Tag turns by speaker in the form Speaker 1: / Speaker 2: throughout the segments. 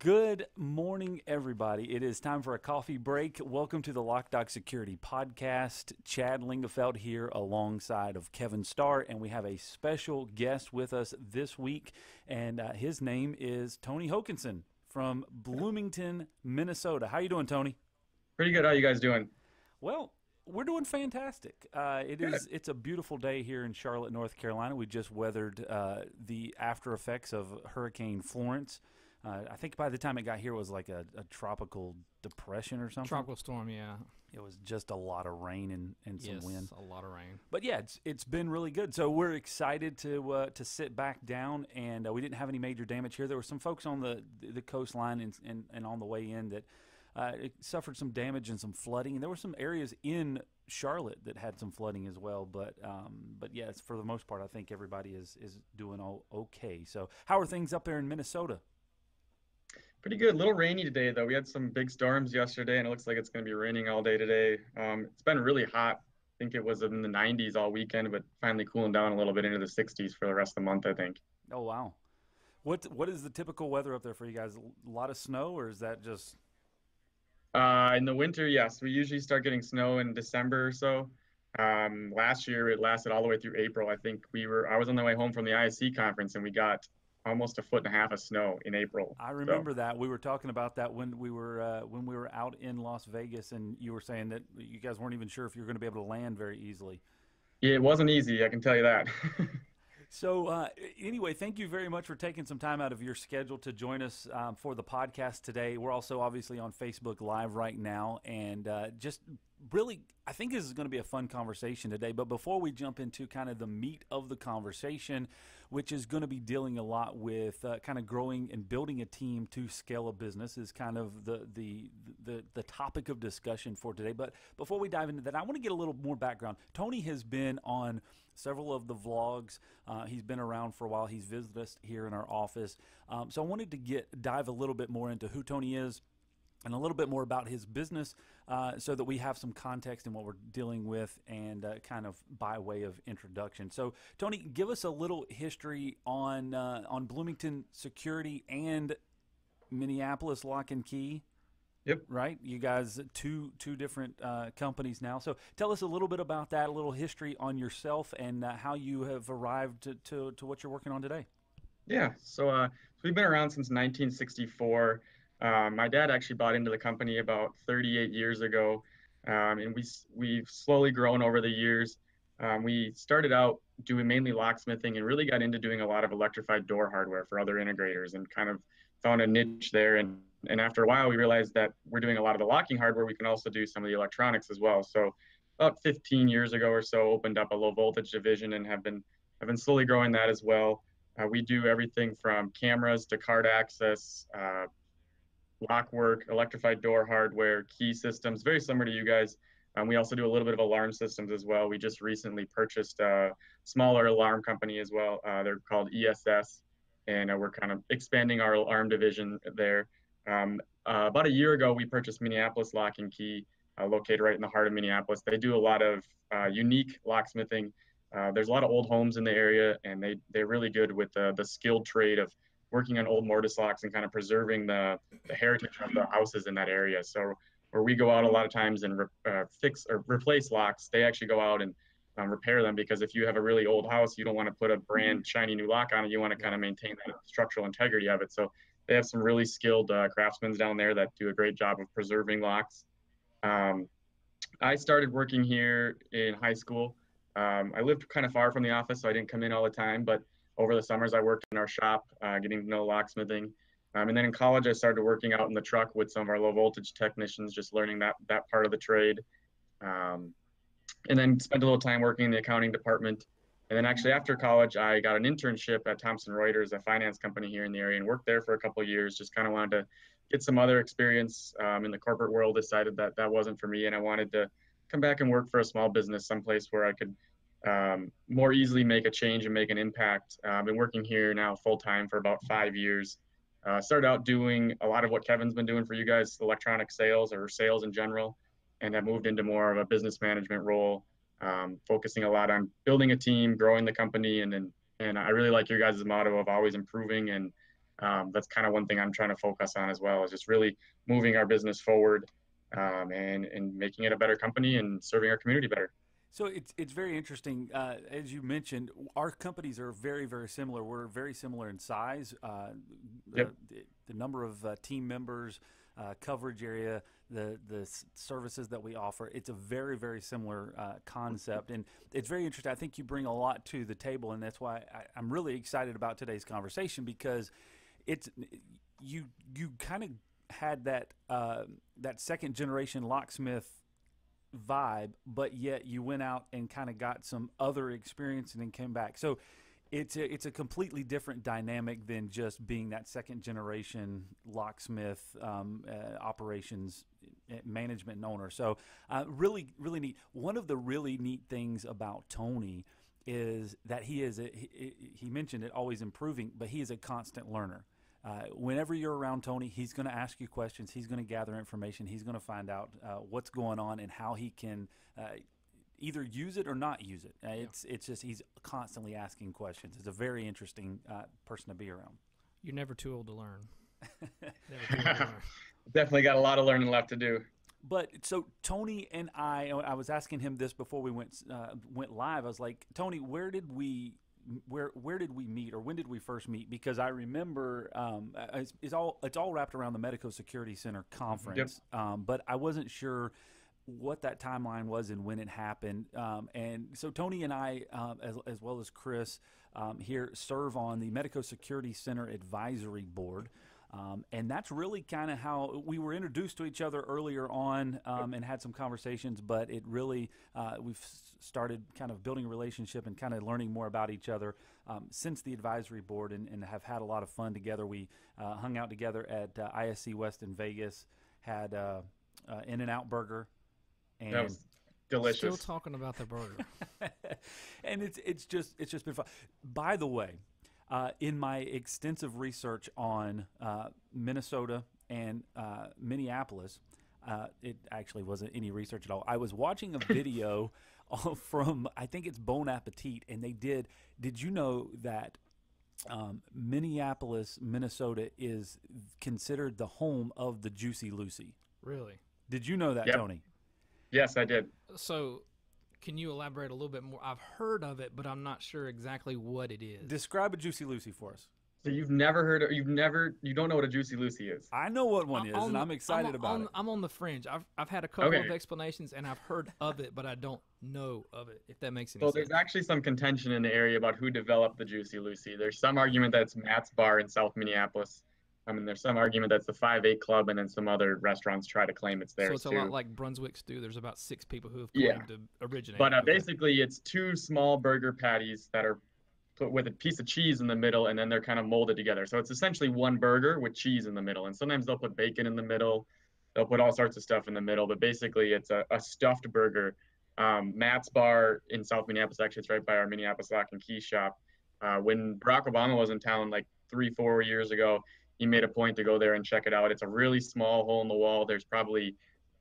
Speaker 1: Good morning, everybody. It is time for a coffee break. Welcome to the Loc-Doc Security Podcast. Chad Lingafelt here alongside of Kevan Starr, and we have a special guest with us this week, and uh, his name is Tony Hokanson from Bloomington, Minnesota. How you doing, Tony?
Speaker 2: Pretty good. How you guys doing?
Speaker 1: Well, we're doing fantastic. Uh, it is. It's a beautiful day here in Charlotte, North Carolina. We just weathered uh, the after effects of Hurricane Florence. Uh, I think by the time it got here, it was like a, a, tropical depression or something.
Speaker 3: Tropical storm, yeah.
Speaker 1: It was just a lot of rain and, and some
Speaker 3: yes,
Speaker 1: wind.
Speaker 3: a lot of rain.
Speaker 1: But yeah, it's it's been really good. So we're excited to uh, to sit back down, and uh, we didn't have any major damage here. There were some folks on the the coastline and and, and on the way in that uh, suffered some damage and some flooding, and there were some areas in Charlotte that had some flooding as well. But um, but yes, for the most part, I think everybody is is doing all okay. So how are things up there in Minnesota?
Speaker 2: Pretty good. A little rainy today, though. We had some big storms yesterday, and it looks like it's going to be raining all day today. Um, it's been really hot. I think it was in the 90s all weekend, but finally cooling down a little bit into the 60s for the rest of the month, I think.
Speaker 1: Oh, wow. What What is the typical weather up there for you guys? A lot of snow, or is that just.
Speaker 2: Uh, in the winter, yes. We usually start getting snow in December or so. Um, last year, it lasted all the way through April. I think we were. I was on the way home from the ISC conference, and we got almost a foot and a half of snow in April.
Speaker 1: I remember so. that. We were talking about that when we were uh, when we were out in Las Vegas, and you were saying that you guys weren't even sure if you were going to be able to land very easily.
Speaker 2: Yeah, it wasn't easy. I can tell you that.
Speaker 1: so uh, anyway, thank you very much for taking some time out of your schedule to join us um, for the podcast today. We're also obviously on Facebook Live right now, and uh, just really, I think this is going to be a fun conversation today. But before we jump into kind of the meat of the conversation, which is going to be dealing a lot with uh, kind of growing and building a team to scale a business is kind of the, the the the topic of discussion for today. But before we dive into that, I want to get a little more background. Tony has been on several of the vlogs. Uh, he's been around for a while. He's visited us here in our office. Um, so I wanted to get dive a little bit more into who Tony is and a little bit more about his business uh, so that we have some context in what we're dealing with and uh, kind of by way of introduction. So, Tony, give us a little history on uh, on Bloomington Security and Minneapolis Lock and Key.
Speaker 2: Yep.
Speaker 1: Right. You guys, two two different uh, companies now. So, tell us a little bit about that, a little history on yourself, and uh, how you have arrived to, to, to what you're working on today.
Speaker 2: Yeah. So, uh, we've been around since 1964. Um, my dad actually bought into the company about 38 years ago, um, and we we've slowly grown over the years. Um, we started out doing mainly locksmithing and really got into doing a lot of electrified door hardware for other integrators and kind of found a niche there. And and after a while, we realized that we're doing a lot of the locking hardware. We can also do some of the electronics as well. So about 15 years ago or so, opened up a low voltage division and have been have been slowly growing that as well. Uh, we do everything from cameras to card access, uh, lock work, electrified door hardware, key systems, very similar to you guys. Um, we also do a little bit of alarm systems as well. We just recently purchased a smaller alarm company as well. Uh, they're called ESS, and uh, we're kind of expanding our alarm division there. Um, uh, about a year ago, we purchased Minneapolis Lock and Key, uh, located right in the heart of Minneapolis. They do a lot of uh, unique locksmithing. Uh, there's a lot of old homes in the area, and they they're really good with the skilled trade of working on old mortise locks and kind of preserving the, the heritage of the houses in that area. So where we go out a lot of times and re, uh, fix or replace locks, they actually go out and um, repair them because if you have a really old house, you don't want to put a brand shiny new lock on it. You want to kind of maintain that structural integrity of it. So they have some really skilled uh, craftsmen down there that do a great job of preserving locks. Um, I started working here in high school. Um, I lived kind of far from the office, so I didn't come in all the time, but over the summers, I worked in our shop, uh, getting to know locksmithing. Um, and then in college, I started working out in the truck with some of our low voltage technicians, just learning that that part of the trade. Um, and then spent a little time working in the accounting department. And then actually after college, I got an internship at Thomson Reuters, a finance company here in the area, and worked there for a couple years. Just kind of wanted to get some other experience um, in the corporate world. Decided that that wasn't for me, and I wanted to come back and work for a small business, someplace where I could um, more easily make a change and make an impact. Uh, I've been working here now full time for about five years. Uh, started out doing a lot of what Kevan's been doing for you guys, electronic sales or sales in general, and have moved into more of a business management role, um, focusing a lot on building a team, growing the company, and then and I really like your guys' motto of always improving and um, that's kind of one thing I'm trying to focus on as well is just really moving our business forward um, and and making it a better company and serving our community better.
Speaker 1: So it's it's very interesting. Uh, as you mentioned, our companies are very very similar. We're very similar in size. Uh,
Speaker 2: yep.
Speaker 1: the, the, number of uh, team members, uh, coverage area, the the services that we offer. It's a very very similar uh, concept, and it's very interesting. I think you bring a lot to the table, and that's why I, I'm really excited about today's conversation because it's you you kind of had that uh, that second generation locksmith vibe, but yet you went out and kind of got some other experience and then came back. So it's a, it's a completely different dynamic than just being that second generation locksmith um, uh, operations uh, management and owner. So uh, really really neat. One of the really neat things about Tony is that he is a, he, he mentioned it always improving, but he is a constant learner. Uh, whenever you're around Tony, he's going to ask you questions. He's going to gather information. He's going to find out uh, what's going on and how he can uh, either use it or not use it. Uh, it's it's just he's constantly asking questions. It's a very interesting uh, person to be around.
Speaker 3: You're never too old to learn.
Speaker 2: old to learn. Definitely got a lot of learning left to do.
Speaker 1: But so Tony and I, I was asking him this before we went went live. I was like, Tony, where did we where where did we meet or when did we first meet? Because I remember um, it's, it's, all it's all wrapped around the Medeco Security Center conference, yep. um, but I wasn't sure what that timeline was and when it happened. Um, and so Tony and I, um, as, as well as Chris um, here, serve on the Medeco Security Center Advisory Board. Um, and that's really kind of how we were introduced to each other earlier on um, and had some conversations, but it really, uh, we've started kind of building a relationship and kind of learning more about each other um, since the advisory board and, and, have had a lot of fun together. We uh, hung out together at uh, ISC West in Vegas, had uh, uh, In N Out Burger.
Speaker 2: And that was delicious.
Speaker 3: Still talking about the burger.
Speaker 1: and it's, it's, just, it's just been fun. By the way, uh, in my extensive research on uh, Minnesota and uh, Minneapolis, uh, it actually wasn't any research at all. I was watching a video from I think it's Bon Appetit, and they did. Did you know that um, Minneapolis, Minnesota, is considered the home of the Juicy Lucy?
Speaker 3: Really?
Speaker 1: Did you know that,
Speaker 2: yep.
Speaker 1: Tony?
Speaker 2: Yes, I did.
Speaker 3: So can you elaborate a little bit more? I've heard of it, but I'm not sure exactly what it is.
Speaker 1: Describe a Juicy Lucy for us.
Speaker 2: So you've never heard of, you've never, you don't know what a Juicy Lucy is.
Speaker 1: I know what one is, and I'm excited
Speaker 3: I'm
Speaker 1: about
Speaker 3: on,
Speaker 1: it.
Speaker 3: I'm on the fringe. I've, I've had a couple okay. of explanations, and I've heard of it, but I don't know of it, if that makes any
Speaker 2: so
Speaker 3: sense.
Speaker 2: So there's actually some contention in the area about who developed the Juicy Lucy. There's some argument that it's Matt's Bar in South Minneapolis. I mean, there's some argument that's the Five Eight Club, and then some other restaurants try to claim it's theirs
Speaker 3: So it's
Speaker 2: too.
Speaker 3: a lot like Brunswick Stew. There's about six people who have claimed yeah. to originate.
Speaker 2: But uh, basically, it's two small burger patties that are put with a piece of cheese in the middle, and then they're kind of molded together. So it's essentially one burger with cheese in the middle. And sometimes they'll put bacon in the middle. They'll put all sorts of stuff in the middle. But basically, it's a, a stuffed burger. Um, Matt's Bar in South Minneapolis, actually, it's right by our Minneapolis Lock and Key shop. Uh, when Barack Obama was in town like three, four years ago, he made a point to go there and check it out. It's a really small hole in the wall. There's probably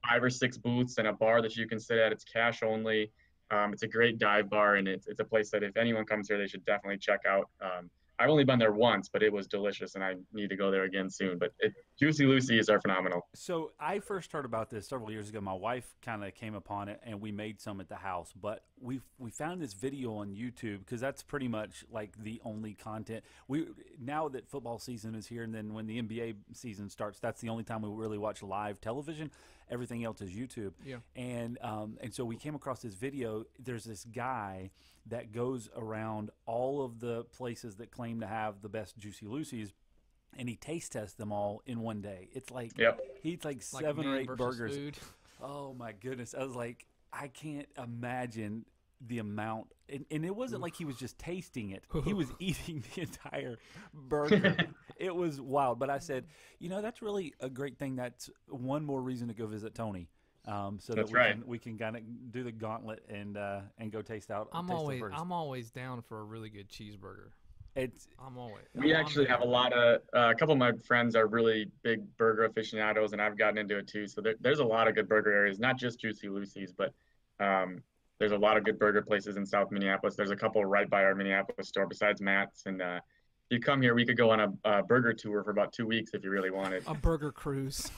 Speaker 2: five or six booths and a bar that you can sit at. It's cash only. Um, it's a great dive bar, and it's, it's a place that if anyone comes here, they should definitely check out. Um, I've only been there once, but it was delicious, and I need to go there again soon. But it, Juicy Lucy's are phenomenal.
Speaker 1: So I first heard about this several years ago. My wife kind of came upon it, and we made some at the house. But we we found this video on YouTube because that's pretty much like the only content we now that football season is here, and then when the NBA season starts, that's the only time we really watch live television. Everything else is YouTube.
Speaker 3: Yeah.
Speaker 1: And um, and so we came across this video. There's this guy that goes around all of the places that claim to have the best Juicy Lucy's and he taste tests them all in one day. It's like
Speaker 2: yep.
Speaker 1: he eats like seven
Speaker 3: like
Speaker 1: or eight burgers.
Speaker 3: Food.
Speaker 1: Oh my goodness! I was like, I can't imagine the amount, and, and it wasn't like he was just tasting it; he was eating the entire burger. it was wild. But I said, you know, that's really a great thing. That's one more reason to go visit Tony. Um, so
Speaker 2: That's
Speaker 1: that we
Speaker 2: right.
Speaker 1: can we can kind of do the gauntlet and uh, and go taste out.
Speaker 3: I'm
Speaker 1: taste
Speaker 3: always
Speaker 1: the
Speaker 3: I'm always down for a really good cheeseburger.
Speaker 1: It's
Speaker 3: I'm always.
Speaker 2: We
Speaker 3: I'm
Speaker 2: actually have a lot of uh, a couple of my friends are really big burger aficionados, and I've gotten into it too. So there, there's a lot of good burger areas, not just Juicy Lucy's, but um, there's a lot of good burger places in South Minneapolis. There's a couple right by our Minneapolis store, besides Matt's, and uh, you come here, we could go on a, a burger tour for about two weeks if you really wanted.
Speaker 3: A burger cruise.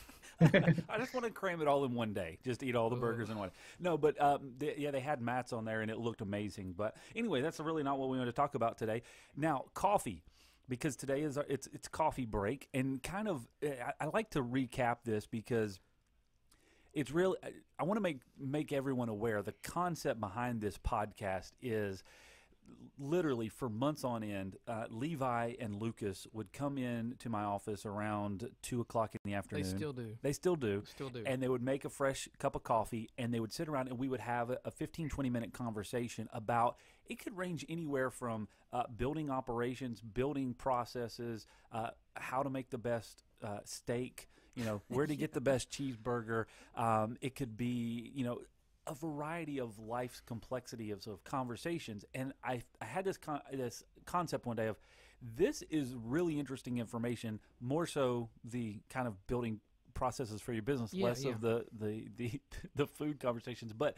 Speaker 1: I just want to cram it all in one day. Just eat all the burgers in one. No, but um, they, yeah, they had mats on there and it looked amazing. But anyway, that's really not what we want to talk about today. Now, coffee. Because today is our, it's it's coffee break and kind of I, I like to recap this because it's really I want to make make everyone aware the concept behind this podcast is literally for months on end, uh, Levi and Lucas would come in to my office around two o'clock in the afternoon.
Speaker 3: They still do.
Speaker 1: They still do.
Speaker 3: Still do.
Speaker 1: And they would make a fresh cup of coffee and they would sit around and we would have a, a 15, 20 minute conversation about it could range anywhere from uh, building operations, building processes, uh, how to make the best uh, steak, you know, where to get the best cheeseburger. Um, it could be, you know, a variety of life's complexity of, of conversations. And I, I had this con- this concept one day of this is really interesting information. More so the kind of building processes for your business,
Speaker 3: Yeah,
Speaker 1: less
Speaker 3: yeah.
Speaker 1: of the the the, the food conversations, but.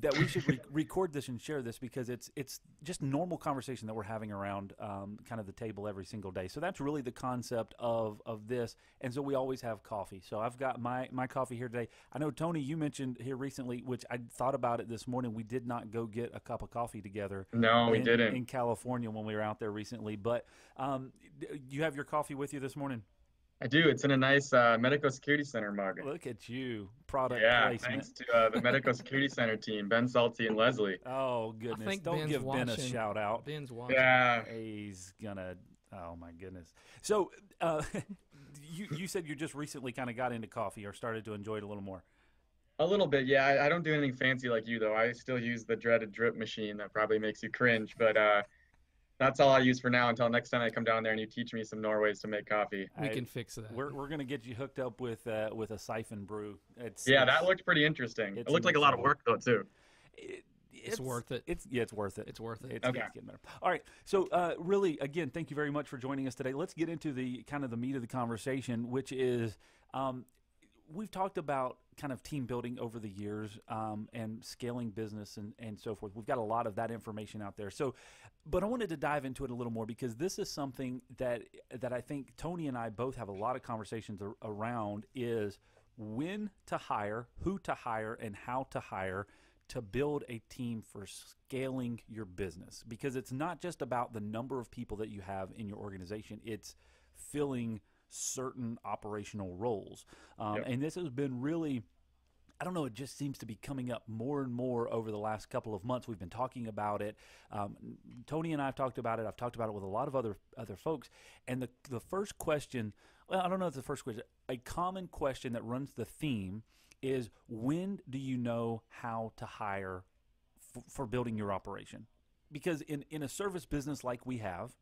Speaker 1: That we should re- record this and share this because it's it's just normal conversation that we're having around um, kind of the table every single day. So that's really the concept of of this. And so we always have coffee. So I've got my my coffee here today. I know Tony, you mentioned here recently, which I thought about it this morning. We did not go get a cup of coffee together.
Speaker 2: No, we
Speaker 1: in,
Speaker 2: didn't.
Speaker 1: in California when we were out there recently. But um, you have your coffee with you this morning.
Speaker 2: I do. It's in a nice uh, Medeco Security Center mug.
Speaker 1: Look at you, product
Speaker 2: Yeah,
Speaker 1: placement.
Speaker 2: thanks to uh, the Medeco Security Center team, Ben Salty and Leslie.
Speaker 1: Oh goodness!
Speaker 3: think
Speaker 1: Don't
Speaker 3: Ben's
Speaker 1: give Ben a shout out.
Speaker 3: Ben's watching.
Speaker 2: Yeah,
Speaker 1: He's gonna. Oh my goodness. So, uh, you you said you just recently kind of got into coffee or started to enjoy it a little more.
Speaker 2: a little bit. Yeah, I, I don't do anything fancy like you though. I still use the dreaded drip machine that probably makes you cringe, but uh, that's all I use for now until next time I come down there and you teach me some Norways to make coffee.
Speaker 3: We
Speaker 1: I-
Speaker 3: can fix that.
Speaker 1: We're, we're gonna get you hooked up with uh, with a siphon brew. It's
Speaker 2: Yeah,
Speaker 1: it's-
Speaker 2: that looked pretty interesting. It looked like a lot of work though too.
Speaker 1: it-
Speaker 3: It's worth it.
Speaker 1: It's yeah, it's worth it.
Speaker 3: It's worth it.
Speaker 1: It's,
Speaker 2: Okay.
Speaker 1: it's getting better. All right. So, uh, really, again, thank you very much for joining us today. Let's get into the kind of the meat of the conversation, which is um, we've talked about kind of team building over the years um, and scaling business and, and so forth. We've got a lot of that information out there. So, but I wanted to dive into it a little more because this is something that that I think Tony and I both have a lot of conversations ar- around is when to hire, who to hire, and how to hire to build a team for scaling your business because it's not just about the number of people that you have in your organization it's filling certain operational roles um,
Speaker 2: Yep.
Speaker 1: and this has been really I don't know. It just seems to be coming up more and more over the last couple of months. We've been talking about it. Um, Tony and I have talked about it. I've talked about it with a lot of other other folks. And the the first question, well, I don't know if the first question. A common question that runs the theme is when do you know how to hire f- for building your operation? Because in in a service business like we have,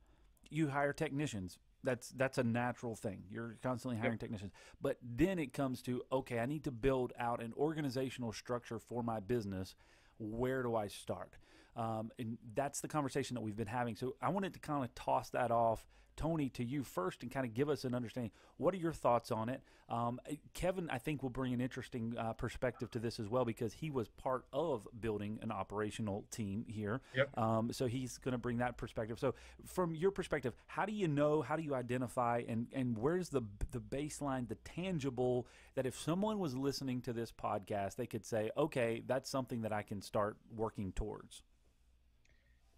Speaker 1: you hire technicians. That's that's a natural thing. You're constantly hiring technicians. But then it comes to okay, I need to build out an organizational structure for my business. Where do I start? Um, and that's the conversation that we've been having. So I wanted to kind of toss that off, Tony, to you first, and kind of give us an understanding. What are your thoughts on it? Um, Kevan, I think will bring an interesting uh, perspective to this as well because he was part of building an operational team here.
Speaker 2: Yep.
Speaker 1: Um, so he's going to bring that perspective. So from your perspective, how do you know? How do you identify? And and where's the the baseline, the tangible that if someone was listening to this podcast, they could say, okay, that's something that I can start working towards.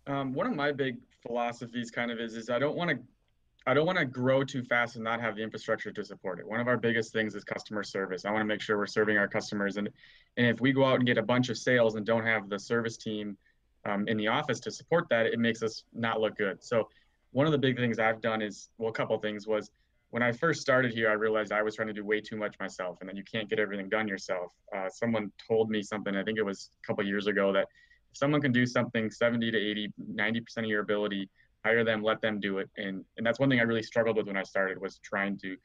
Speaker 2: Um, one of my big philosophies kind of is is I don't want to I don't want to grow too fast and not have the infrastructure to support it. One of our biggest things is customer service. I want to make sure we're serving our customers, and and if we go out and get a bunch of sales and don't have the service team um, in the office to support that, it makes us not look good. So one of the big things I've done is well, a couple things was when I first started here, I realized I was trying to do way too much myself, and that you can't get everything done yourself. Uh, someone told me something, I think it was a couple years ago, that if someone can do something 70 to 80, 90% of your ability, hire them, let them do it. And, and that's one thing I really struggled with when I started was trying to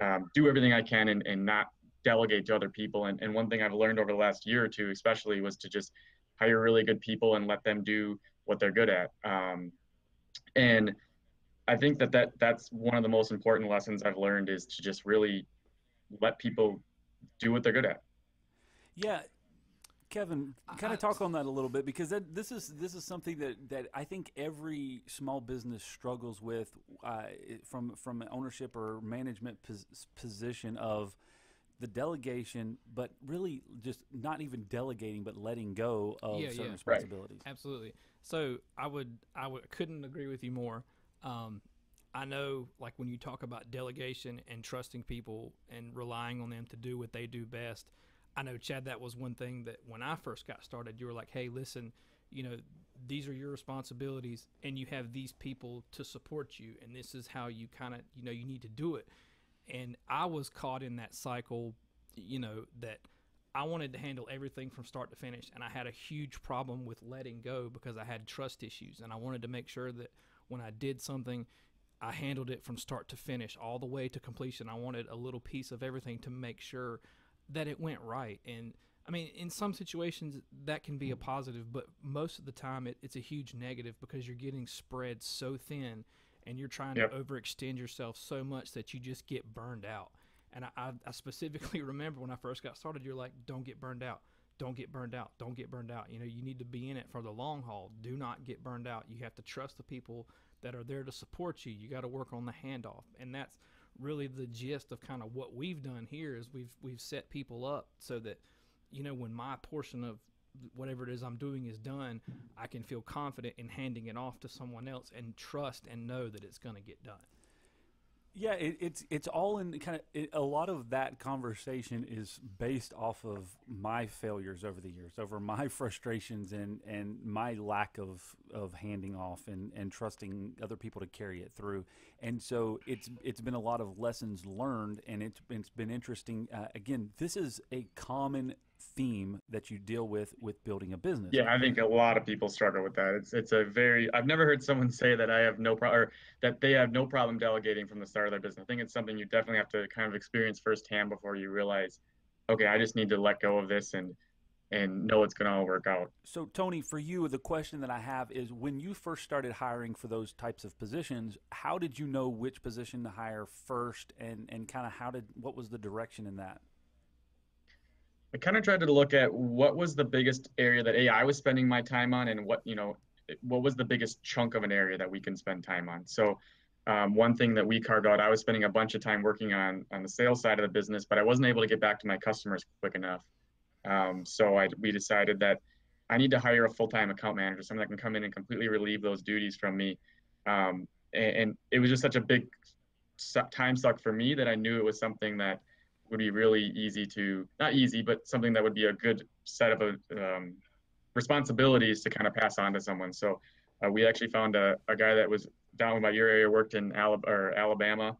Speaker 2: um, do everything I can and, and not delegate to other people. And, and one thing I've learned over the last year or two, especially, was to just hire really good people and let them do what they're good at. Um, and I think that, that that's one of the most important lessons I've learned is to just really let people do what they're good at.
Speaker 1: Yeah. Kevan, kind of talk on that a little bit because that, this is this is something that, that I think every small business struggles with uh, from from an ownership or management pos- position of the delegation, but really just not even delegating, but letting go of
Speaker 3: Yeah,
Speaker 1: certain
Speaker 3: yeah.
Speaker 1: responsibilities.
Speaker 3: Absolutely. So I would I would couldn't agree with you more. Um, I know like when you talk about delegation and trusting people and relying on them to do what they do best. I know Chad that was one thing that when I first got started you were like, "Hey, listen, you know, these are your responsibilities and you have these people to support you and this is how you kind of, you know, you need to do it." And I was caught in that cycle, you know, that I wanted to handle everything from start to finish, and I had a huge problem with letting go because I had trust issues, and I wanted to make sure that when I did something, I handled it from start to finish, all the way to completion. I wanted a little piece of everything to make sure that it went right. And I mean, in some situations that can be a mm. positive, but most of the time it, it's a huge negative because you're getting spread so thin, and you're trying
Speaker 2: Yep.
Speaker 3: to overextend yourself so much that you just get burned out. And I, I, I specifically remember when I first got started, you're like, don't get burned out. Don't get burned out. Don't get burned out. You know, you need to be in it for the long haul. Do not get burned out. You have to trust the people that are there to support you. You got to work on the handoff. And that's really the gist of kind of what we've done here is we've we've set people up so that you know when my portion of whatever it is I'm doing is done, I can feel confident in handing it off to someone else and trust and know that it's going to get done.
Speaker 1: Yeah, it, it's it's all in kind of it, a lot of that conversation is based off of my failures over the years, over my frustrations and and my lack of of handing off and and trusting other people to carry it through. And so it's it's been a lot of lessons learned, and it's it's been interesting. Uh, again, this is a common theme that you deal with with building a business.
Speaker 2: Yeah, I think a lot of people struggle with that. It's it's a very I've never heard someone say that I have no problem or that they have no problem delegating from the start of their business. I think it's something you definitely have to kind of experience firsthand before you realize, okay, I just need to let go of this and and know it's going to all work out.
Speaker 1: So, Tony, for you, the question that I have is when you first started hiring for those types of positions, how did you know which position to hire first and, and kind of how did, what was the direction in that?
Speaker 2: I kind of tried to look at what was the biggest area that AI was spending my time on and what, you know, what was the biggest chunk of an area that we can spend time on. So, um, one thing that we carved out, I was spending a bunch of time working on on the sales side of the business, but I wasn't able to get back to my customers quick enough. Um, so I, we decided that I need to hire a full-time account manager, someone that can come in and completely relieve those duties from me. Um, and, and it was just such a big time suck for me that I knew it was something that would be really easy to not easy, but something that would be a good set of um, responsibilities to kind of pass on to someone. So uh, we actually found a, a guy that was down by your area, worked in Alab- Alabama,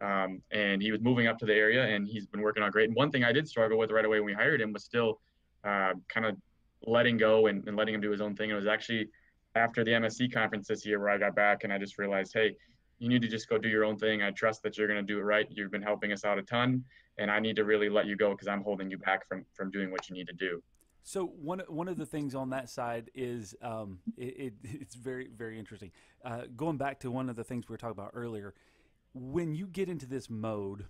Speaker 2: um, and he was moving up to the area, and he's been working on great. And one thing I did struggle with right away when we hired him was still uh, kind of letting go and, and letting him do his own thing. It was actually after the MSC conference this year where I got back and I just realized, hey, you need to just go do your own thing. I trust that you're going to do it right. You've been helping us out a ton, and I need to really let you go because I'm holding you back from from doing what you need to do.
Speaker 1: So one one of the things on that side is um, it, it, it's very very interesting. Uh, going back to one of the things we were talking about earlier, when you get into this mode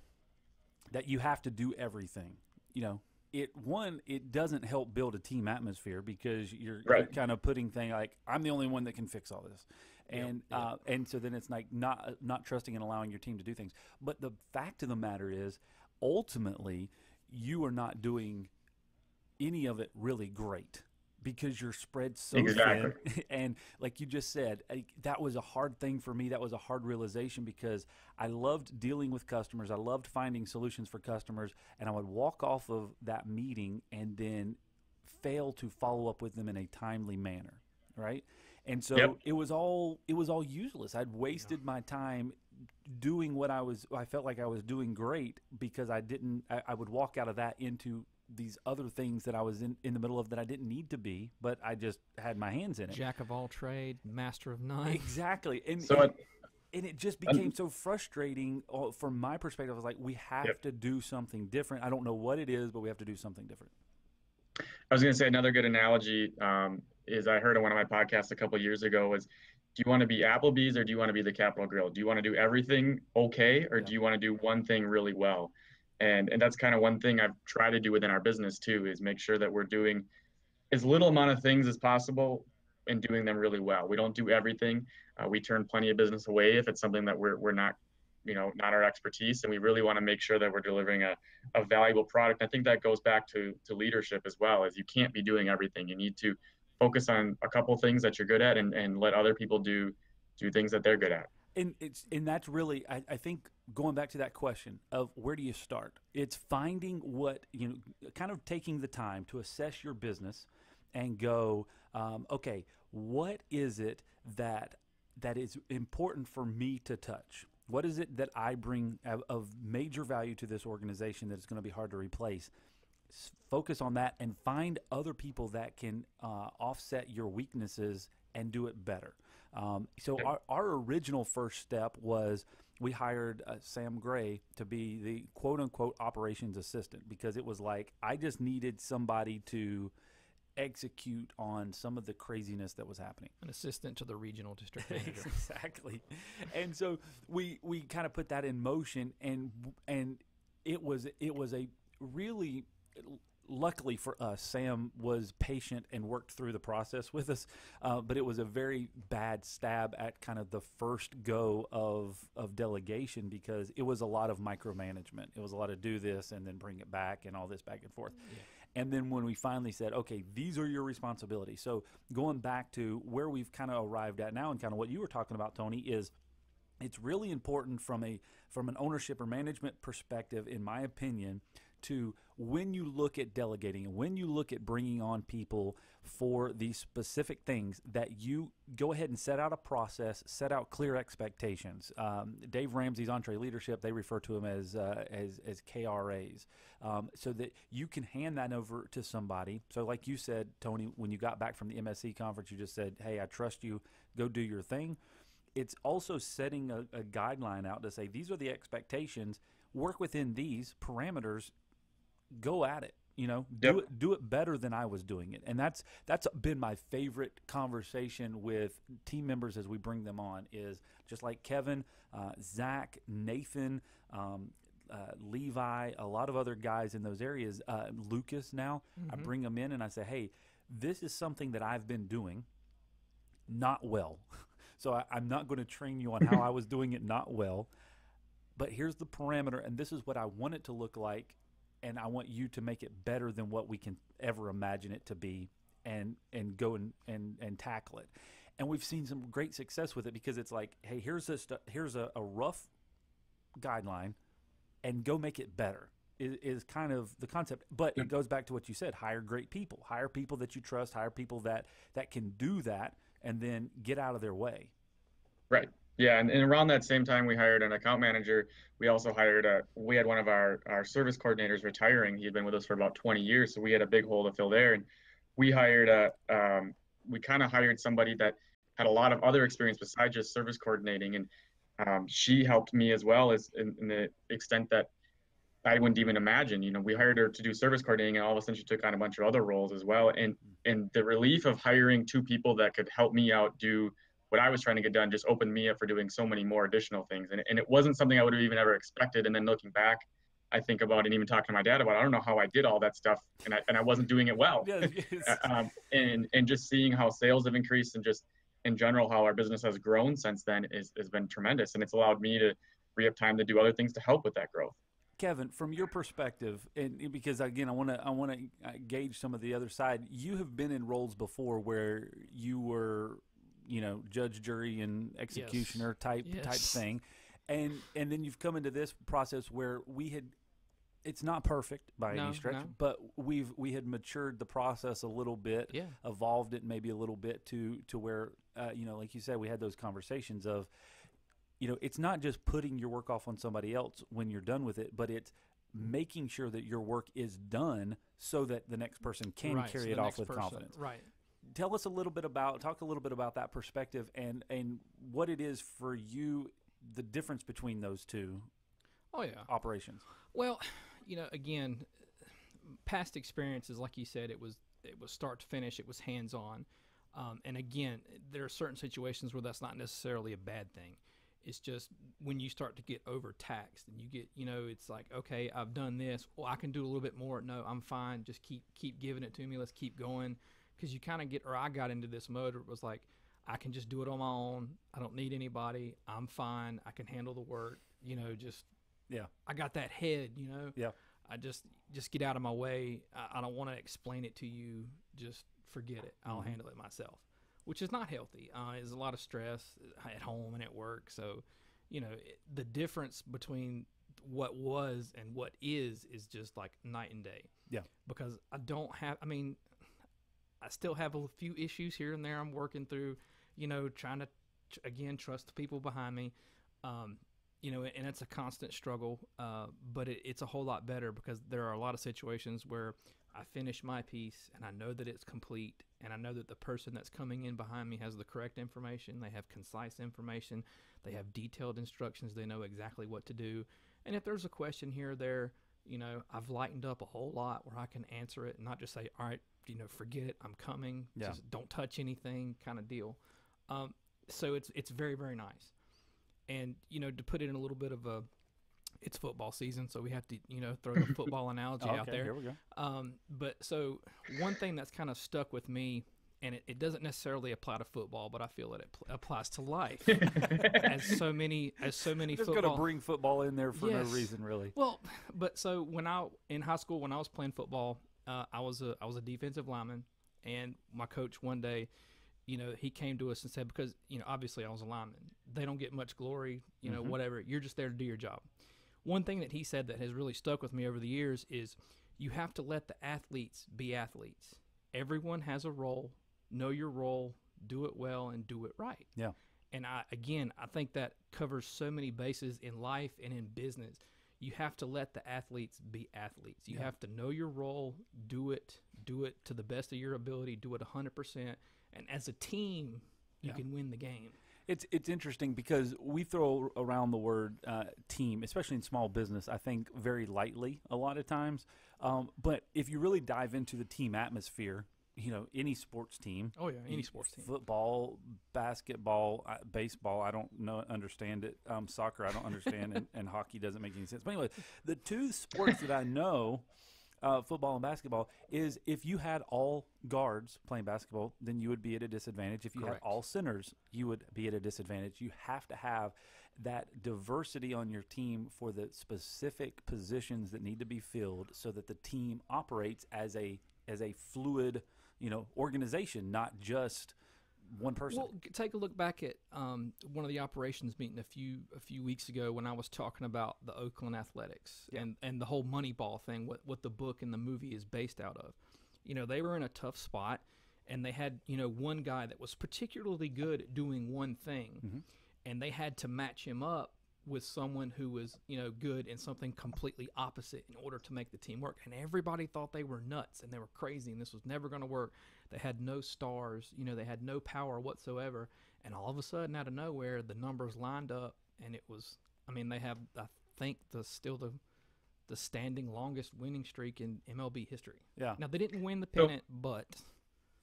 Speaker 1: that you have to do everything, you know, it one it doesn't help build a team atmosphere because you're,
Speaker 2: Right.
Speaker 1: you're kind of putting thing like I'm the only one that can fix all this, and
Speaker 3: yeah.
Speaker 1: Uh, and so then it's like not not trusting and allowing your team to do things. But the fact of the matter is, ultimately, you are not doing any of it really great because you're spread so
Speaker 2: Exactly.
Speaker 1: thin. And like you just said, I, that was a hard thing for me. That was a hard realization because I loved dealing with customers. I loved finding solutions for customers, and I would walk off of that meeting and then fail to follow up with them in a timely manner, right? And so
Speaker 2: Yep.
Speaker 1: it was all it was all useless. I'd wasted my time doing what I was I felt like I was doing great because I didn't I, I would walk out of that into these other things that I was in, in the middle of that I didn't need to be, but I just had my hands in it.
Speaker 3: Jack of all trade, master of none.
Speaker 1: Exactly. And
Speaker 2: So
Speaker 1: and,
Speaker 2: it-
Speaker 1: and it just became so frustrating uh, from my perspective. I was like, we have
Speaker 2: Yep.
Speaker 1: to do something different. I don't know what it is, but we have to do something different.
Speaker 2: I was going to say another good analogy um, is I heard on one of my podcasts a couple years ago was, do you want to be Applebee's or do you want to be the Capital Grille? Do you want to do everything okay or
Speaker 1: Yeah.
Speaker 2: do you want to do one thing really well? And and that's kind of one thing I've tried to do within our business too is make sure that we're doing as little amount of things as possible and doing them really well. We don't do everything. Uh, we turn plenty of business away if it's something that we're, we're not, you know, not our expertise. And we really want to make sure that we're delivering a, a valuable product. I think that goes back to, to leadership as well as you can't be doing everything. You need to focus on a couple things that you're good at and, and let other people do, do things that they're good at.
Speaker 1: And it's, and that's really, I, I think going back to that question of where do you start? It's finding what, you know, kind of taking the time to assess your business and go, um, okay, what is it that that is important for me to touch? What is it that I bring of, of major value to this organization that is going to be hard to replace? Focus on that and find other people that can uh, offset your weaknesses and do it better. Um, so our, our original first step was we hired uh, Sam Gray to be the quote unquote operations assistant because it was like I just needed somebody to execute on some of the craziness that was happening.
Speaker 3: An assistant to the regional district manager.
Speaker 1: exactly. And so we we kind of put that in motion and and it was it was a really luckily for us, Sam was patient and worked through the process with us. Uh, but it was a very bad stab at kind of the first go of of delegation because it was a lot of micromanagement. It was a lot of do this and then bring it back and all this back and forth. Yeah. And then when we finally said, okay, these are your responsibilities. So going back to where we've kind of arrived at now and kind of what you were talking about, Tony, is it's really important from a from an ownership or management perspective, in my opinion, to when you look at delegating when you look at bringing on people for these specific things that you go ahead and set out a process, set out clear expectations. Um, Dave Ramsey's EntreLeadership, they refer to them as uh, as, as KRAs, um, so that you can hand that over to somebody. So, like you said, Tony, when you got back from the MSC conference, you just said, "Hey, I trust you. Go do your thing." It's also setting a, a guideline out to say these are the expectations. Work within these parameters go at it. You know, do it do it better than I was doing it, and that's that's been my favorite conversation with team members as we bring them on. Is just like Kevan, uh, Zach, Nathan, um, uh, Levi, a lot of other guys in those areas. Uh, Lucas, now mm-hmm. I bring them in and I say, hey, this is something that I've been doing, not well. so I, I'm not going to train you on how I was doing it not well, but here's the parameter, and this is what I want it to look like and I want you to make it better than what we can ever imagine it to be and and go and and, and tackle it. And we've seen some great success with it because it's like, hey, here's a st- here's a, a rough guideline and go make it better is, is kind of the concept. But it goes back to what you said: hire great people, hire people that you trust, hire people that that can do that, and then get out of their way.
Speaker 2: Right. Yeah, and, and around that same time, we hired an account manager. We also hired a. We had one of our our service coordinators retiring. He had been with us for about 20 years, so we had a big hole to fill there. And we hired a. Um, we kind of hired somebody that had a lot of other experience besides just service coordinating, and um, she helped me as well as in, in, the extent that I wouldn't even imagine. You know, we hired her to do service coordinating, and all of a sudden she took on a bunch of other roles as well. And and the relief of hiring two people that could help me out do what I was trying to get done just opened me up for doing so many more additional things. And, and it wasn't something I would have even ever expected. And then looking back, I think about and even talking to my dad about, I don't know how I did all that stuff and I, and I wasn't doing it well. Uh, um, and, and just seeing how sales have increased and just in general, how our business has grown since then is, has been tremendous. And it's allowed me to free up time to do other things to help with that growth.
Speaker 1: Kevan, from your perspective, and because again, I want to I want to uh, gauge some of the other side. You have been in roles before where you were you know judge, jury, and executioner yes. type yes. type thing, and and then you've come into this process where we had. It's not perfect by no, any stretch, no. but we've we had matured the process a little bit,
Speaker 3: yeah.
Speaker 1: evolved it maybe a little bit to to where uh, you know, like you said, we had those conversations of, you know, it's not just putting your work off on somebody else when you're done with it, but it's making sure that your work is done so that the next person can
Speaker 3: right,
Speaker 1: carry
Speaker 3: so
Speaker 1: it off with
Speaker 3: person,
Speaker 1: confidence.
Speaker 3: Right
Speaker 1: tell us a little bit about talk a little bit about that perspective and and what it is for you the difference between those two
Speaker 3: oh yeah
Speaker 1: operations
Speaker 3: well you know again past experiences like you said it was it was start to finish it was hands on um, and again there are certain situations where that's not necessarily a bad thing It's just when you start to get overtaxed and you get, you know, it's like, okay, I've done this. Well, I can do a little bit more. No, I'm fine. Just keep keep giving it to me. Let's keep going. Because you kind of get, or I got into this mode. Where it was like, I can just do it on my own. I don't need anybody. I'm fine. I can handle the work. You know, just
Speaker 1: Yeah.
Speaker 3: I got that head. You know.
Speaker 1: Yeah.
Speaker 3: I just just get out of my way. I, I don't want to explain it to you. Just forget it. I'll
Speaker 1: Mhm.
Speaker 3: handle it myself, which is not healthy. Uh, there's a lot of stress at home and at work. So, you know, it, the difference between what was and what is is just like night and day.
Speaker 1: Yeah.
Speaker 3: Because I don't have. I mean, I still have a few issues here and there. I'm working through. You know, trying to again trust the people behind me. Um, you know, and it's a constant struggle, uh, but it, it's a whole lot better because there are a lot of situations where I finish my piece and I know that it's complete, and I know that the person that's coming in behind me has the correct information. They have concise information, they have detailed instructions, they know exactly what to do. And if there's a question here or there, you know, I've lightened up a whole lot where I can answer it and not just say, all right, you know, forget it, I'm coming,
Speaker 1: Yeah.
Speaker 3: just don't touch anything kind of deal. Um, so it's it's very very nice and you know to put it in a little bit of a it's football season so we have to you know throw the football analogy
Speaker 1: okay,
Speaker 3: out there
Speaker 1: here we go.
Speaker 3: um, but so one thing that's kind of stuck with me and it, it doesn't necessarily apply to football but i feel that it pl- applies to life as so many as so many
Speaker 1: Just
Speaker 3: football
Speaker 1: gonna bring football in there for
Speaker 3: Yes.
Speaker 1: no reason, really.
Speaker 3: well, but so when I in high school when I was playing football, uh, I was a I was a defensive lineman, and my coach one day, you know, he came to us and said because you know obviously I was a lineman, they don't get much glory, you know,
Speaker 1: Mhm.
Speaker 3: whatever. You're just there to do your job. One thing that he said that has really stuck with me over the years is you have to let the athletes be athletes. Everyone has a role. Know your role, do it well, and do it right.
Speaker 1: Yeah.
Speaker 3: And I again, I think that covers so many bases in life and in business. You have to let the athletes be athletes. You
Speaker 1: Yeah.
Speaker 3: have to know your role, do it, do it to the best of your ability, do it 100%, and as a team, you
Speaker 1: Yeah.
Speaker 3: can win the game.
Speaker 1: It's it's interesting because we throw around the word uh, team, especially in small business. I think very lightly a lot of times. Um, but if you really dive into the team atmosphere, you know, any sports team,
Speaker 3: Oh yeah, any sports team.
Speaker 1: football, basketball, baseball. I don't know understand it. Um, soccer, I don't understand, and, and hockey doesn't make any sense. But anyway, the two sports that I know, uh, football and basketball, is if you had all guards playing basketball, then you would be at a disadvantage. If you
Speaker 3: Correct.
Speaker 1: had all centers, you would be at a disadvantage. You have to have that diversity on your team for the specific positions that need to be filled, so that the team operates as a as a fluid, you know, organization, not just one person.
Speaker 3: Well, take a look back at um, one of the operations meeting a few a few weeks ago when I was talking about the Oakland Athletics
Speaker 1: Yeah.
Speaker 3: and and the whole Moneyball thing. What what the book and the movie is based out of. You know, they were in a tough spot, and they had you know one guy that was particularly good at doing one thing,
Speaker 1: Mhm.
Speaker 3: and they had to match him up with someone who was you know good in something completely opposite in order to make the team work. And everybody thought they were nuts and they were crazy and this was never going to work. They had no stars you know they had no power whatsoever. And all of a sudden out of nowhere the numbers lined up and it was i mean they have i think the still the the standing longest winning streak in mlb history.
Speaker 1: Yeah,
Speaker 3: now they didn't win the
Speaker 2: So-
Speaker 3: pennant but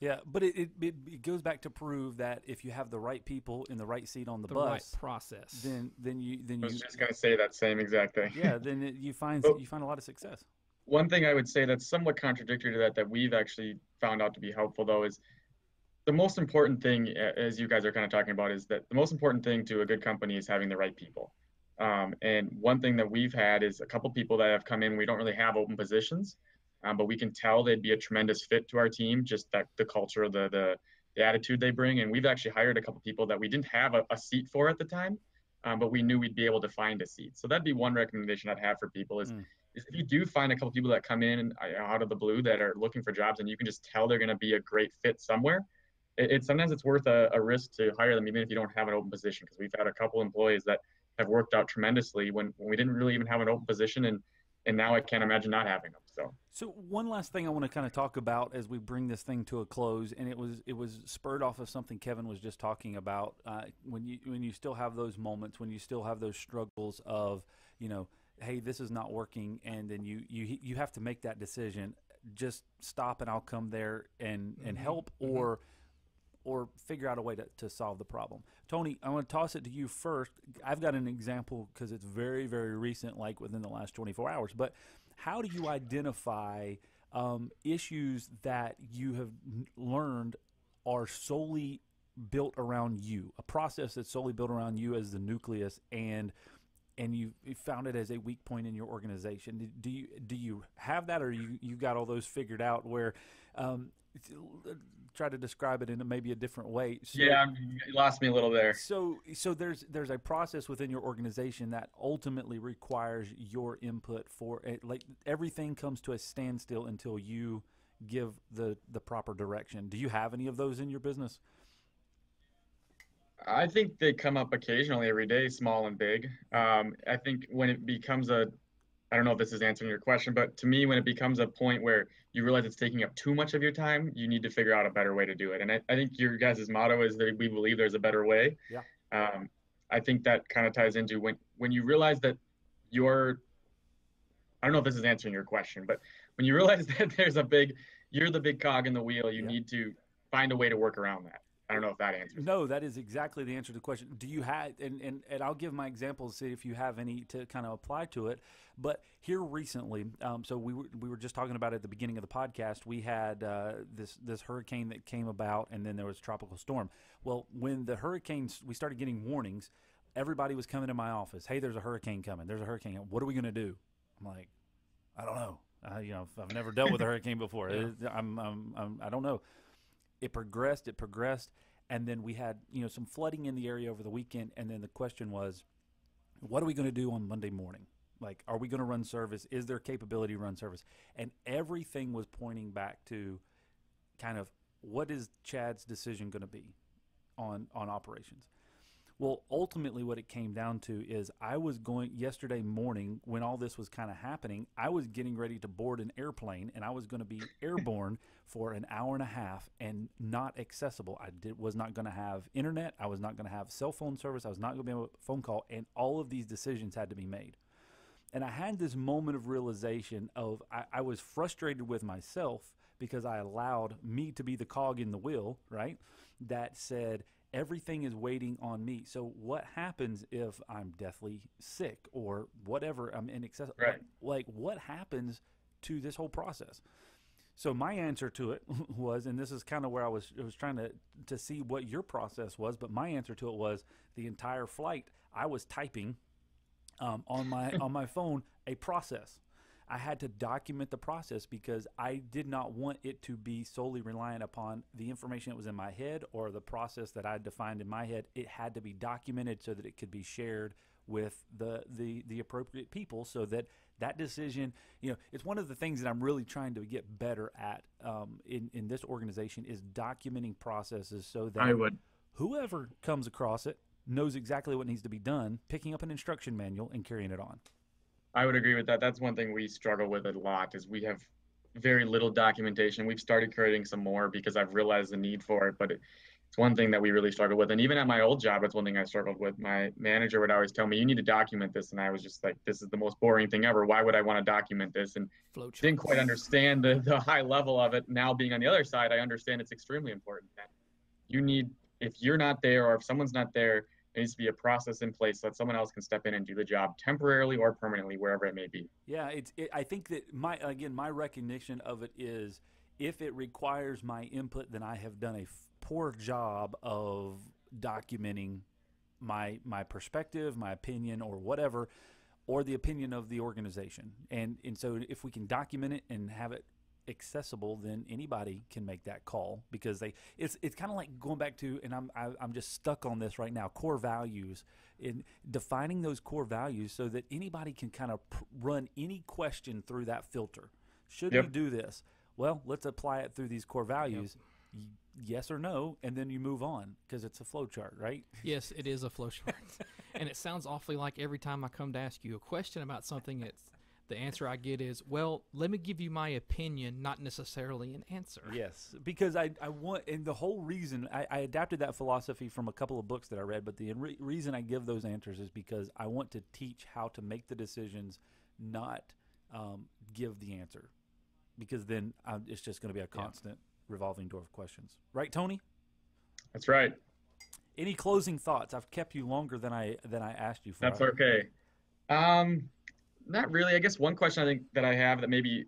Speaker 1: yeah, but it, it, it, it goes back to prove that if you have the right people in the right seat on the,
Speaker 3: the
Speaker 1: bus,
Speaker 3: right process
Speaker 1: then then you then you.
Speaker 2: I
Speaker 1: you
Speaker 2: was just gonna say that same exact thing.
Speaker 1: yeah then it, you find
Speaker 2: Well-
Speaker 1: you find a lot of success.
Speaker 2: One thing I would say that's somewhat contradictory to that that we've actually found out to be helpful though is the most important thing, as you guys are kind of talking about, is that the most important thing to a good company is having the right people. Um, and one thing that we've had is a couple people that have come in. We don't really have open positions, um, but we can tell they'd be a tremendous fit to our team. Just that the culture, the the, the attitude they bring, and we've actually hired a couple people that we didn't have a, a seat for at the time, um, but we knew we'd be able to find a seat. So that'd be one recommendation I'd have for people is
Speaker 1: Mm.
Speaker 2: is if you do find a couple people that come in out of the blue that are looking for jobs and you can just tell they're going to be a great fit somewhere it, it sometimes it's worth a, a risk to hire them even if you don't have an open position because we've had a couple employees that have worked out tremendously when, when we didn't really even have an open position and and now i can't imagine not having them so
Speaker 1: So one last thing I want to kind of talk about as we bring this thing to a close, and it was it was spurred off of something Kevan was just talking about. Uh, when you when you still have those moments, when you still have those struggles of you know, hey, this is not working, and then you you you have to make that decision. Just stop, and I'll come there and and
Speaker 3: Mhm,
Speaker 1: help,
Speaker 3: mhm.
Speaker 1: or or figure out a way to, to solve the problem. Tony, I want to toss it to you first. I've got an example because it's very, very recent, like within the last 24 hours. But how do you identify um, issues that you have learned are solely built around you, a process that's solely built around you as the nucleus, and and you, you found it as a weak point in your organization. Do you do you have that, or you you got all those figured out? Where um, try to describe it in maybe a different way.
Speaker 2: So, yeah, you lost me a little there.
Speaker 1: So, so there's there's a process within your organization that ultimately requires your input for it. Like everything comes to a standstill until you give the the proper direction. Do you have any of those in your business?
Speaker 2: I think they come up occasionally every day, small and big. Um, I think when it becomes a, I don't know if this is answering your question, but to me, when it becomes a point where you realize it's taking up too much of your time, you need to figure out a better way to do it. And I, I think your guys' motto is that we believe there's a better way.
Speaker 1: Yeah.
Speaker 2: Um, I think that kind of ties into when when you realize that you're, I don't know if this is answering your question, but when you realize that there's a big, you're the big cog in the wheel, you yeah. need to find a way to work around that. I don't know if that answers.
Speaker 1: No, that is exactly the answer to the question. Do you have and, and, and I'll give my examples see if you have any to kind of apply to it. But here recently, um, so we were we were just talking about at the beginning of the podcast. We had uh, this this hurricane that came about, and then there was tropical storm. Well, when the hurricanes, we started getting warnings. Everybody was coming to my office. Hey, there's a hurricane coming. There's a hurricane. What are we going to do? I'm like, I don't know. Uh, you know, I've never dealt with a hurricane before. yeah. I'm, I'm, I'm, I don't know it progressed, it progressed, and then we had you know some flooding in the area over the weekend, and then the question was, what are we going to do on Monday morning? Like, are we going to run service? Is there capability to run service? And everything was pointing back to kind of what is Chad's decision going to be on on operations. Well, ultimately, what it came down to is I was going yesterday morning when all this was kind of happening. I was getting ready to board an airplane, and I was going to be airborne for an hour and a half and not accessible. I did, was not going to have internet. I was not going to have cell phone service. I was not going to be able to phone call, and all of these decisions had to be made. And I had this moment of realization of I, I was frustrated with myself because I allowed me to be the cog in the wheel, right? That said everything is waiting on me. So what happens if I'm deathly sick or whatever? I'm inaccessible.
Speaker 2: Right.
Speaker 1: Like, what happens to this whole process? So my answer to it was, and this is kind of where I was I was trying to to see what your process was, but my answer to it was the entire flight I was typing um, on my on my phone a process. I had to document the process because I did not want it to be solely reliant upon the information that was in my head or the process that I defined in my head. It had to be documented so that it could be shared with the the the appropriate people so that that decision you know it's one of the things that i'm really trying to get better at um, in in this organization is documenting processes so that
Speaker 2: I would.
Speaker 1: whoever comes across it knows exactly what needs to be done picking up an instruction manual and carrying it on
Speaker 2: I would agree with that. That's one thing we struggle with a lot is we have very little documentation. We've started creating some more because I've realized the need for it, but it, it's one thing that we really struggle with. And even at my old job, it's one thing I struggled with. My manager would always tell me, "You need to document this," and I was just like, "This is the most boring thing ever. Why would I want to document this?" And didn't quite understand the, the high level of it. Now being on the other side, I understand it's extremely important that you need if you're not there or if someone's not there there needs to be a process in place so that someone else can step in and do the job temporarily or permanently, wherever it may be.
Speaker 1: Yeah, it's. It, I think that my again my recognition of it is if it requires my input, then I have done a f- poor job of documenting my my perspective, my opinion, or whatever, or the opinion of the organization. And and so if we can document it and have it accessible, then anybody can make that call because they it's it's kind of like going back to and I'm I, am i am just stuck on this right now core values in defining those core values so that anybody can kind of pr- run any question through that filter. Should yep. we do this? Well, let's apply it through these core values. Yep. Yes or no, and then you move on because it's a flow chart, right?
Speaker 3: Yes, it is a flow chart, and it sounds awfully like every time I come to ask you a question about something, it's the answer I get is, well, let me give you my opinion, not necessarily an answer.
Speaker 1: Yes, because I, I want, and the whole reason I, I adapted that philosophy from a couple of books that I read, but the re- reason I give those answers is because I want to teach how to make the decisions, not um, give the answer, because then I'm, it's just going to be a constant yeah. revolving door of questions. Right, Tony?
Speaker 2: That's right.
Speaker 1: Any closing thoughts? I've kept you longer than I than I asked you for.
Speaker 2: That's okay. Um, not really. I guess one question I think that I have that may be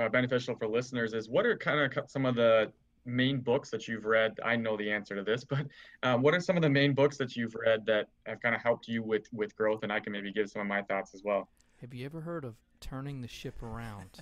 Speaker 2: uh, beneficial for listeners is what are kind of some of the main books that you've read? I know the answer to this, but um, what are some of the main books that you've read that have kind of helped you with with growth? And I can maybe give some of my thoughts as well.
Speaker 3: Have you ever heard of Turning the Ship Around?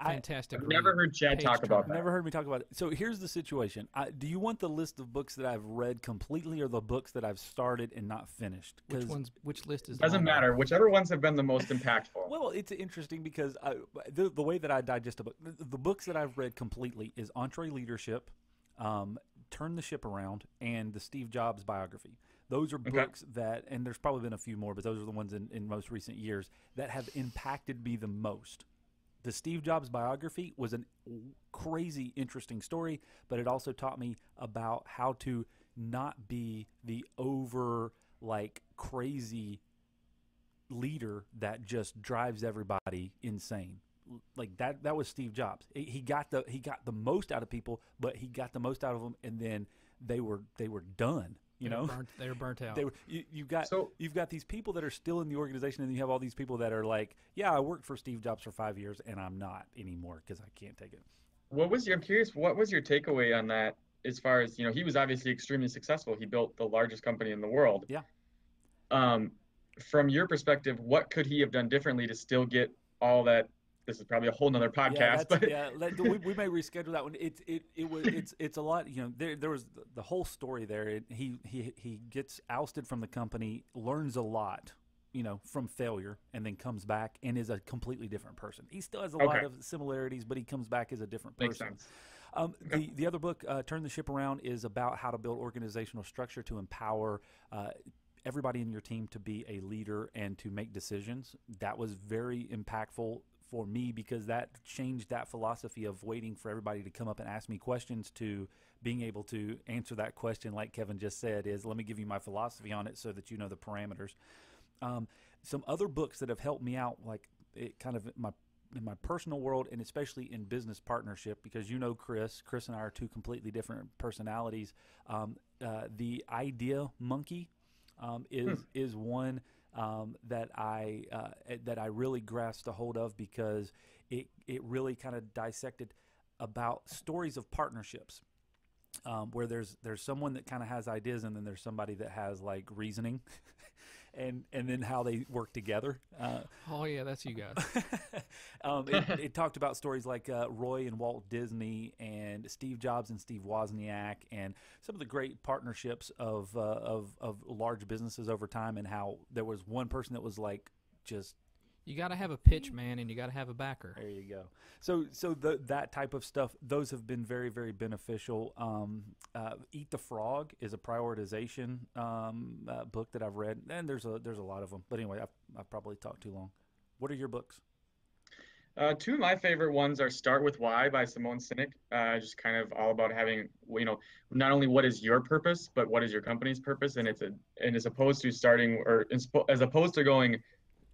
Speaker 1: I-
Speaker 3: Fantastic.
Speaker 2: I've never heard Chad talk about that.
Speaker 1: Never heard me talk about it. So here's the situation. I, do you want the list of books that I've read completely, or the books that I've started and not finished?
Speaker 3: Which one's which list is
Speaker 2: Doesn't
Speaker 3: longer?
Speaker 2: matter. Whichever ones have been the most impactful.
Speaker 1: Well, it's interesting because I, the the way that I digest a book, the, the books that I've read completely is EntreLeadership, um, Turn the Ship Around, and the Steve Jobs biography. Those are
Speaker 2: Okay.
Speaker 1: books that, and there's probably been a few more, but those are the ones in, in most recent years that have impacted me the most. The Steve Jobs biography was a crazy, interesting story, but it also taught me about how to not be the over, like, crazy leader that just drives everybody insane. Like that that was Steve Jobs. He got the he got the most out of people, but he got the most out of them and then they were they were done, you
Speaker 3: They
Speaker 1: know?
Speaker 3: burnt, they were burnt out.
Speaker 1: They were you, you got
Speaker 2: So-
Speaker 1: you've got these people that are still in the organization and you have all these people that are like, yeah, I worked for Steve Jobs for 5 years and I'm not anymore cuz I can't take it.
Speaker 2: What was your? I'm curious. What was your takeaway on that? As far as you know, he was obviously extremely successful. He built the largest company in the world.
Speaker 1: Yeah.
Speaker 2: Um, from your perspective, what could he have done differently to still get all that? This is probably a whole nother podcast,
Speaker 1: that's-
Speaker 2: but
Speaker 1: yeah, let- we, we may reschedule that one. It's it it was it's it's a lot. You know, there there was the, whole story there. It, he he he gets ousted from the company, learns a lot, you know, from failure, and then comes back and is a completely different person. He still has a lot of similarities, but he comes back as a different person. Um, the the other book, uh, Turn the Ship Around, is about how to build organizational structure to empower. Uh, Everybody in your team to be a leader and to make decisions. That was very impactful for me because that changed that philosophy of waiting for everybody to come up and ask me questions to being able to answer that question, like Kevan just said, is let me give you my philosophy on it so that you know the parameters. Um, some other books that have helped me out, like it kind of my in my personal world and especially in business partnership, because you know Chris, Chris and I are two completely different personalities. Um, uh, the Idea Monkey um, is is one um, that I uh, that I really grasped a hold of because it it really kind of dissected about stories of partnerships. Um, where there's there's someone that kind of has ideas and then there's somebody that has like reasoning and and then how they work together uh,
Speaker 3: oh yeah, that's you guys.
Speaker 1: um, it, it talked about stories like uh, Roy and Walt Disney and Steve Jobs and Steve Wozniak and some of the great partnerships of, uh, of of large businesses over time and how there was one person that was like just
Speaker 3: You got to have a pitch, man, and you got to have a backer.
Speaker 1: there you go. So so the, that type of stuff those have been very very beneficial. Um, uh, Eat the Frog is a prioritization um, uh, book that I've read and there's a there's a lot of them. But anyway, I've, I've probably talked too long. What are your books?
Speaker 2: Uh, two of my favorite ones are Start with Why by Simon Sinek. Uh, just kind of all about having, you know, not only what is your purpose, but what is your company's purpose. And it's a, and as opposed to starting, or as opposed to going,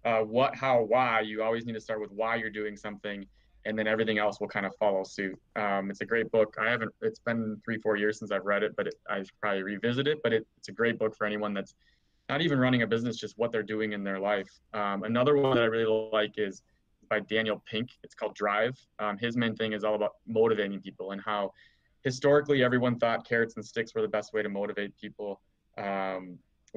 Speaker 2: uh, what, how, why, you always need to start with why you're doing something, and then everything else will kind of follow suit. Um, it's a great book. I haven't, it's been three, four years since I've read it, but it, I should probably revisit it. But it, it's a great book for anyone that's not even running a business, just what they're doing in their life. Um, another one that I really like is by Daniel Pink. It's called Drive. Um, his main thing is all about motivating people and how historically everyone thought carrots and sticks were the best way to motivate people.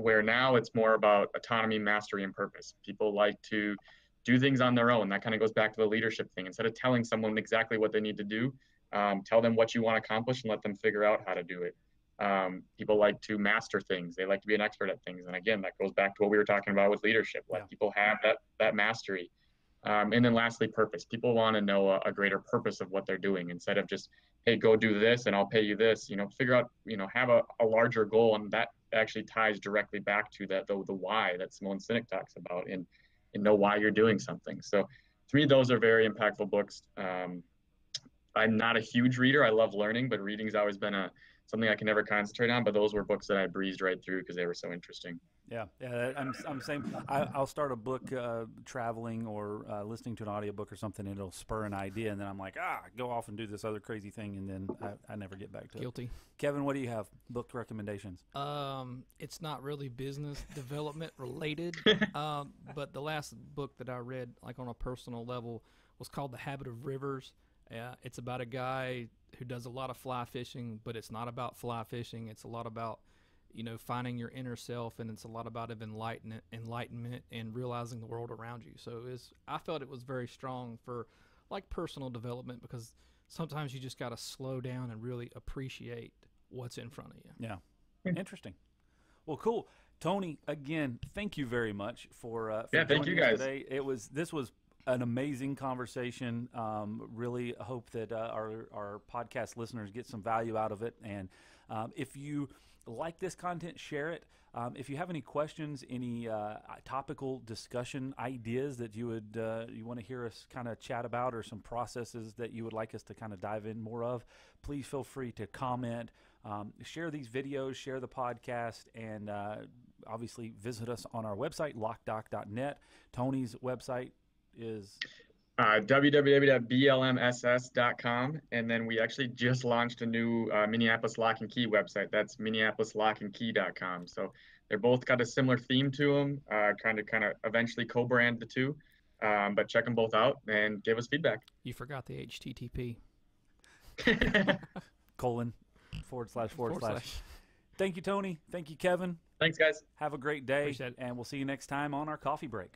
Speaker 2: Where now it's more about autonomy, mastery, and purpose. People like to do things on their own. That kind of goes back to the leadership thing. Instead of telling someone exactly what they need to do, um, tell them what you want to accomplish and let them figure out how to do it. Um, people like to master things. They like to be an expert at things. And again, that goes back to what we were talking about with leadership. Let
Speaker 1: Yeah.
Speaker 2: people have that that mastery. Um, and then lastly, purpose. People want to know a, a greater purpose of what they're doing instead of just, hey, go do this and I'll pay you this. You know, figure out, you know, have a, a larger goal, and that actually ties directly back to that the, the why that Simon Sinek talks about, and and know why you're doing something. So, to me, those are very impactful books. Um, I'm not a huge reader. I love learning, but reading's always been a something I can never concentrate on. But those were books that I breezed right through because they were so interesting.
Speaker 1: Yeah, yeah, I'm I'm same. I, I'll start a book uh, traveling or uh, listening to an audiobook or something, and it'll spur an idea, and then I'm like, ah, go off and do this other crazy thing, and then I, I never get back to it.
Speaker 3: Guilty.
Speaker 1: Kevan, what do you have? Book recommendations?
Speaker 3: Um, it's not really business development related, um, but the last book that I read, like on a personal level, was called The Habit of Rivers. Uh, it's about a guy who does a lot of fly fishing, but it's not about fly fishing. It's a lot about you know, finding your inner self, and it's a lot about of enlightenment, enlightenment, and realizing the world around you. So it's, I felt it was very strong for like personal development because sometimes you just got to slow down and really appreciate what's in front of you.
Speaker 1: Yeah, interesting. Well, cool. Tony, again, thank you very much for, uh, for
Speaker 2: yeah, thank you guys.
Speaker 1: today. It was this was an amazing conversation. Um, really hope that uh, our our podcast listeners get some value out of it. And um, if you like this content, share it. Um, if you have any questions, any uh, topical discussion ideas that you would uh, you want to hear us kind of chat about, or some processes that you would like us to kind of dive in more of, please feel free to comment, um, share these videos, share the podcast, and uh, obviously visit us on our website locdoc.net. Tony's website is
Speaker 2: uh, www.blmss.com. And then we actually just launched a new uh, Minneapolis Lock and Key website. That's minneapolislockandkey.com. So they're both got a similar theme to them, uh, trying to kind of eventually co brand the two. Um, but check them both out and give us feedback.
Speaker 3: You forgot the HTTP.
Speaker 1: colon forward slash forward, forward slash. slash. Thank you, Tony. Thank you, Kevan.
Speaker 2: Thanks, guys.
Speaker 1: Have a great day. And we'll see you next time on our coffee break.